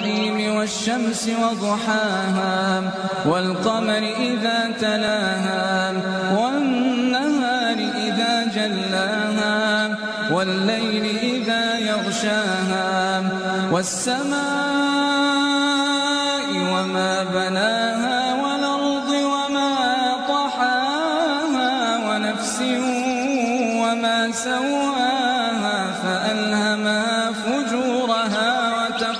الرحيم والشمس وضحاها والقمر إذا تلاها والنهار إذا جلاها والليل إذا يغشاها والسماء وما بناها والأرض وما طحاها ونفس وما سواها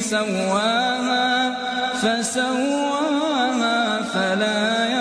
فسواها فسواها فلا يخاف